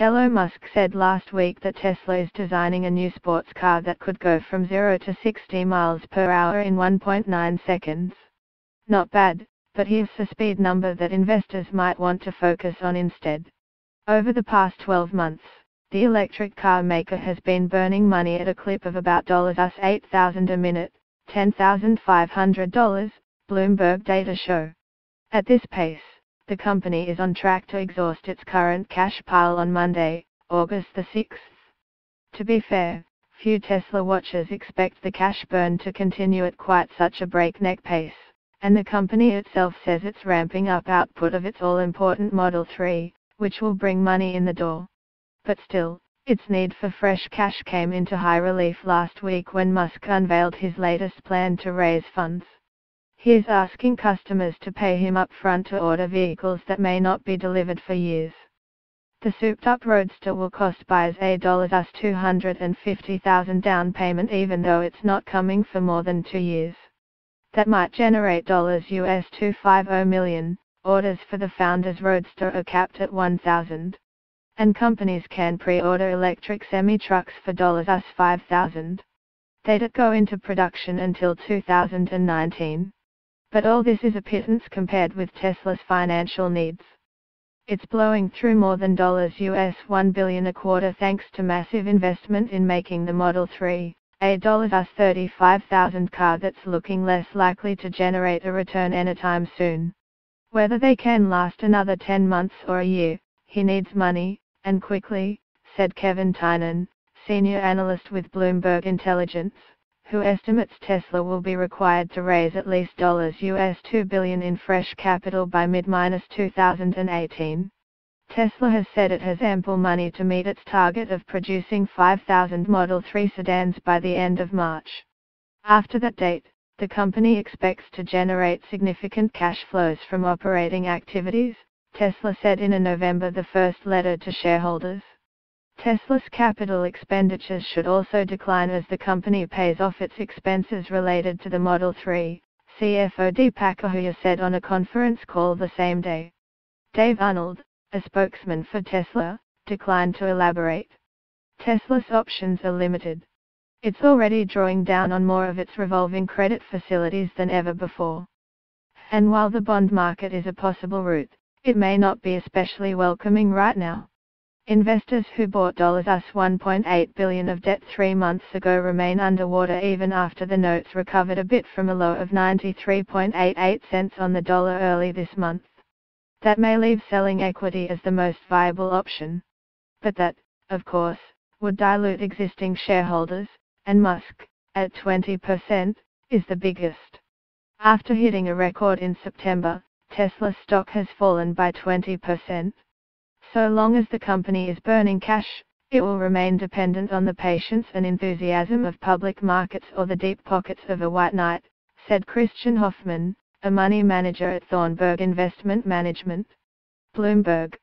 Elon Musk said last week that Tesla is designing a new sports car that could go from 0 to 60 miles per hour in 1.9 seconds. Not bad, but here's the speed number that investors might want to focus on instead. Over the past 12 months, the electric car maker has been burning money at a clip of about $8,000 a minute, $10,500, Bloomberg data show. At this pace, the company is on track to exhaust its current cash pile on Monday, August the 6th. To be fair, few Tesla watchers expect the cash burn to continue at quite such a breakneck pace, and the company itself says it's ramping up output of its all-important Model 3, which will bring money in the door. But still, its need for fresh cash came into high relief last week when Musk unveiled his latest plan to raise funds. He is asking customers to pay him upfront to order vehicles that may not be delivered for years. The souped-up Roadster will cost buyers a US 250,000 down payment even though it's not coming for more than two years. That might generate US 250 million. Orders for the Founders Roadster are capped at 1,000. And companies can pre-order electric semi-trucks for US 5,000. They don't go into production until 2019. But all this is a pittance compared with Tesla's financial needs. It's blowing through more than US 1 billion a quarter thanks to massive investment in making the Model 3, a $35,000 car that's looking less likely to generate a return anytime soon. Whether they can last another 10 months or a year, he needs money, and quickly, said Kevin Tynan, senior analyst with Bloomberg Intelligence who estimates Tesla will be required to raise at least US 2 billion in fresh capital by mid-2018. Tesla has said it has ample money to meet its target of producing 5,000 Model 3 sedans by the end of March. After that date, the company expects to generate significant cash flows from operating activities, Tesla said in a November the 1st letter to shareholders. Tesla's capital expenditures should also decline as the company pays off its expenses related to the Model 3, CFO Deepak Ahuja said on a conference call the same day. Dave Arnold, a spokesman for Tesla, declined to elaborate. Tesla's options are limited. It's already drawing down on more of its revolving credit facilities than ever before. And while the bond market is a possible route, it may not be especially welcoming right now. Investors who bought $1.8 billion of debt three months ago remain underwater even after the notes recovered a bit from a low of 93.88 cents on the dollar early this month. That may leave selling equity as the most viable option. But that, of course, would dilute existing shareholders, and Musk, at 20%, is the biggest. After hitting a record in September, Tesla stock has fallen by 20%. So long as the company is burning cash, it will remain dependent on the patience and enthusiasm of public markets or the deep pockets of a white knight, said Christian Hoffman, a money manager at Thornburg Investment Management. Bloomberg